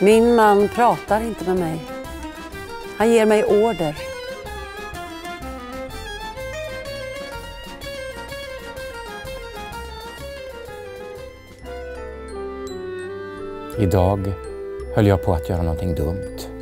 Min man pratar inte med mig. Han ger mig order. Idag höll jag på att göra någonting dumt.